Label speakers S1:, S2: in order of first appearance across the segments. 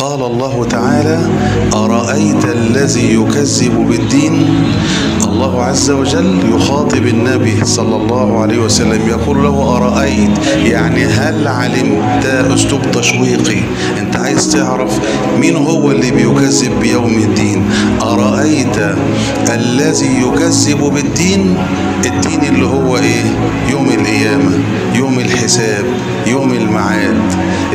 S1: قال الله تعالى أرأيت الذي يكذب بالدين? الله عز وجل يخاطب النبي صلى الله عليه وسلم يقول له أرأيت؟ يعني هل علمت أسلوب تشويقي؟ أنت عايز تعرف مين هو اللي بيكذب بيوم الدين؟ أرأيت الذي يكذب بالدين؟ الدين اللي هو إيه؟ يوم القيامة يوم الحساب يوم المعاد.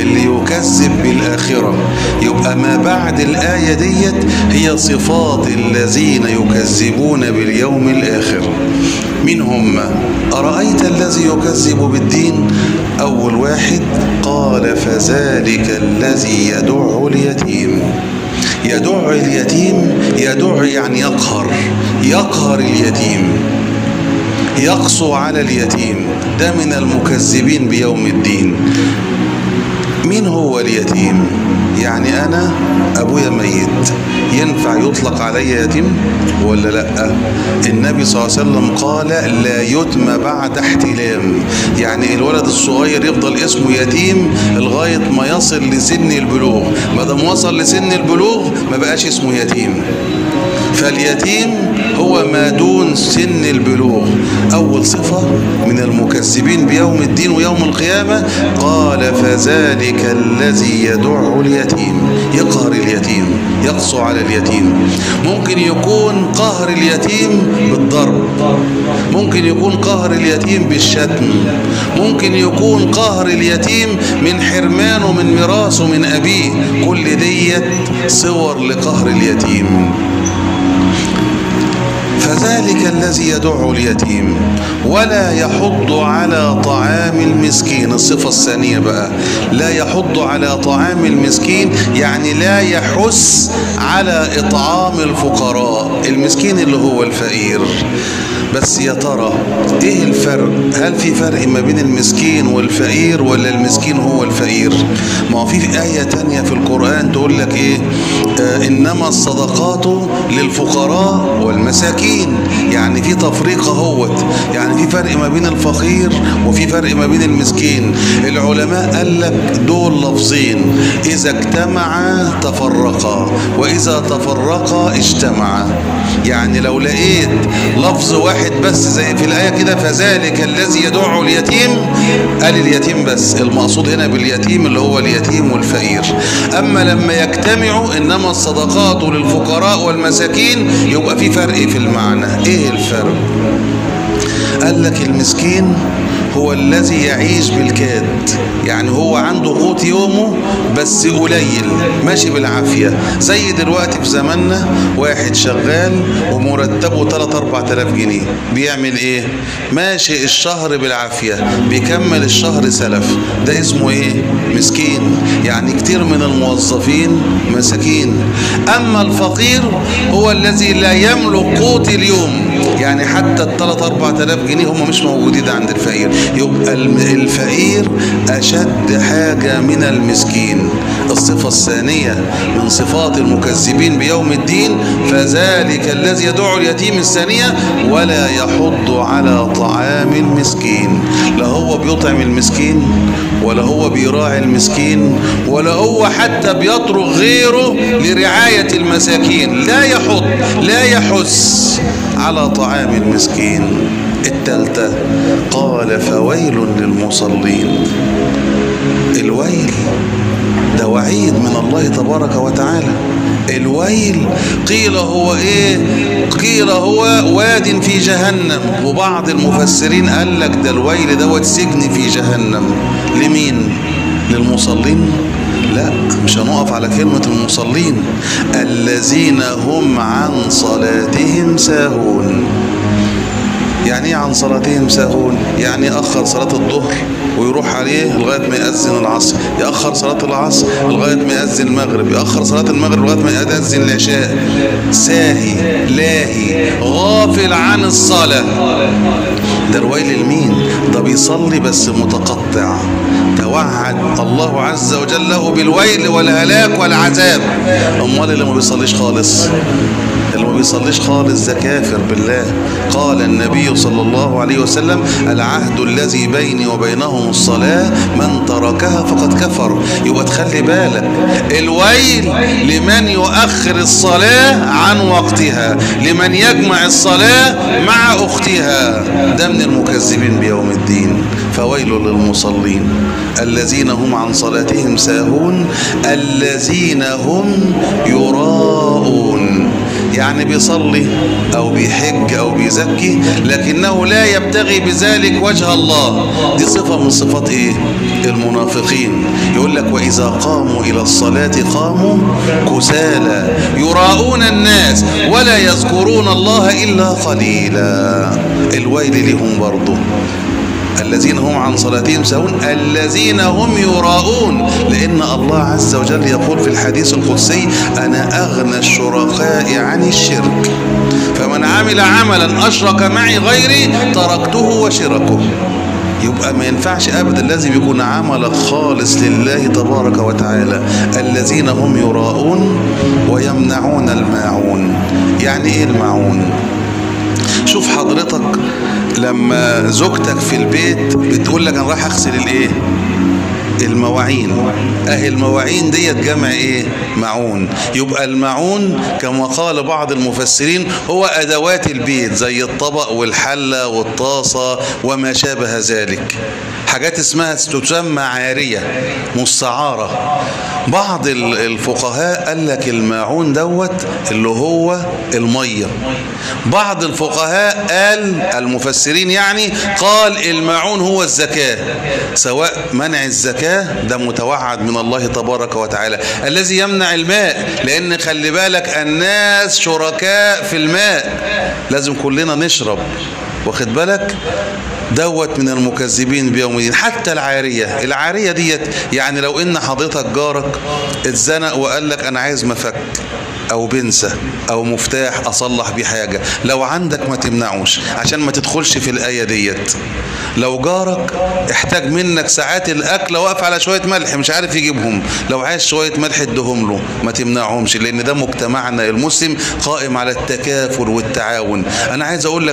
S1: اللي يكذب بالآخرة. يبقى ما بعد الآية ديت هي صفات الذين يكذبون باليوم الآخر. من هم أرأيت الذي يكذب بالدين؟ أول واحد قال فذلك الذي يدع اليتيم. يدع اليتيم يدع يعني يقهر يقهر اليتيم. يقسو على اليتيم. ده من المكذبين بيوم الدين. مين هو اليتيم يعني أنا أبويا ميت. ينفع يطلق علي يتيم ولا لأ؟ النبي صلى الله عليه وسلم قال لا يتم بعد احتلام. يعني الولد الصغير يفضل اسمه يتيم لغاية ما يصل لسن البلوغ. ما دام وصل لسن البلوغ ما بقاش اسمه يتيم. فاليتيم هو ما دون سن البلوغ. أول صفة من المكذبين بيوم الدين ويوم القيامة قال فذلك الذي يدع اليتيم. يقهر اليتيم يقسو على اليتيم. ممكن يكون قهر اليتيم بالضرب. ممكن يكون قهر اليتيم بالشتم. ممكن يكون قهر اليتيم من حرمانه من ميراثه من أبيه. كل ديت صور لقهر اليتيم. فذلك الذي يدع اليتيم. ولا يحض على طعام المسكين. الصفة الثانية بقى. لا يحض على طعام المسكين يعني لا يحث على إطعام الفقراء. المسكين اللي هو الفقير. بس يا ترى إيه الفرق؟ هل في فرق ما بين المسكين والفقير ولا المسكين هو الفقير؟ ما هو في آية تانية في القرآن تقول لك إيه؟ آه إنما الصدقات للفقراء والمساكين. يعني في تفريق أهوت. يعني في فرق ما بين الفقير وفي فرق ما بين المسكين. العلماء قال لك دول لفظين. إذا اجتمعا تفرقا وإذا تفرقا اجتمعا. يعني لو لقيت لفظ واحد بس زي في الآية كده فذلك الذي يدع اليتيم. قال اليتيم بس المقصود هنا باليتيم اللي هو اليتيم والفقير أما لما يجتمعوا إنما الصدقات للفقراء والمساكين يبقى في فرق في المعنى. إيه الفرق؟ قال لك المسكين هو الذي يعيش بالكاد. يعني هو عنده قوت يومه بس قليل. ماشي بالعافية. زي دلوقتي في زماننا واحد شغال ومرتبه 3 4000 جنيه. بيعمل إيه؟ ماشي الشهر بالعافية. بيكمل الشهر سلف. ده اسمه إيه؟ مسكين. يعني كتير من الموظفين مساكين. أما الفقير هو الذي لا يملك قوت اليوم. يعني حتى الثلاث أربع آلاف جنيه هم مش موجودين عند الفقير. يبقى الفقير أشد حاجة من المسكين. الصفة الثانية من صفات المكذبين بيوم الدين فذلك الذي يدعو اليتيم الثانية ولا يحض على طعام المسكين. لا هو بيطعم المسكين ولا هو بيراعي المسكين ولا هو حتى بيترك غيره لرعاية المساكين. لا يحض لا يحث على طعام المسكين. التالتة قال فويل للمصلين. الويل ده وعيد من الله تبارك وتعالى. الويل قيل هو إيه؟ قيل هو واد في جهنم. وبعض المفسرين قال لك ده الويل دوت سجن في جهنم. لمين؟ للمصلين. لا مش هنقف على كلمة المصلين. الذين هم عن صلاتهم ساهون. يعني إيه عن صلاتهم ساهون؟ يعني يأخر صلاة الظهر ويروح عليه لغاية ما يأذن العصر. يأخر صلاة العصر لغاية ما يأذن المغرب. يأخر صلاة المغرب لغاية ما يأذن العشاء. ساهي لاهي غافل عن الصلاة. ده الويل لمين ده بيصلي بس متقطع. توعد الله عز وجل له بالويل والهلاك والعذاب. امال اللي ما بيصليش خالص اللي ما بيصليش خالص ده كافر بالله. قال النبي صلى الله عليه وسلم العهد الذي بيني وبينهم الصلاة من تركها فقد كفر. يبقى تخلي بالك الويل لمن يؤخر الصلاة عن وقتها لمن يجمع الصلاة مع أختها. ده من المكذبين بيوم الدين. فويل للمصلين. الذين هم عن صلاتهم ساهون. الذين هم يراءون. يعني بيصلي أو بيحج أو بيزكي لكنه لا يبتغي بذلك وجه الله. دي صفة من صفات إيه؟ المنافقين. يقول لك وإذا قاموا إلى الصلاة قاموا كسالى. يراءون الناس ولا يذكرون الله إلا قليلا. الويل لهم برضه الذين هم عن صلاتهم سهون الذين هم يراءون. لأن الله عز وجل يقول في الحديث القدسي أنا أغنى الشركاء عن الشرك فمن عمل عملا أشرك معي غيري تركته وشركه. يبقى ما ينفعش ابدا لازم يكون عملك خالص لله تبارك وتعالى. الذين هم يراءون ويمنعون الماعون. يعني إيه الماعون؟ شوف حضرتك لما زوجتك في البيت بتقول لك أنا رايح أغسل الإيه؟ المواعين. أهي المواعين ديت جمع إيه؟ معون. يبقى المعون كما قال بعض المفسرين هو أدوات البيت زي الطبق والحلة والطاسة وما شابه ذلك. حاجات اسمها تسمى عاريه مستعارة. بعض الفقهاء قال لك الماعون دوت اللي هو المية. بعض الفقهاء قال المفسرين يعني قال الماعون هو الزكاة. سواء منع الزكاة ده متوعد من الله تبارك وتعالى. الذي يمنع الماء لأن خلي بالك الناس شركاء في الماء. لازم كلنا نشرب. واخد بالك؟ دوت من المكذبين بيوم الدين. حتى العارية العارية ديت يعني لو إن حضرتك جارك اتزنق وقال لك أنا عايز مفك أو بنسة أو مفتاح أصلح بيه حاجة لو عندك ما تمنعوش عشان ما تدخلش في الآية ديت. لو جارك احتاج منك ساعات الأكل واقف على شوية ملح مش عارف يجيبهم لو عايز شوية ملح ادهم له ما تمنعهمش لأن ده مجتمعنا المسلم قائم على التكافل والتعاون. أنا عايز أقول لك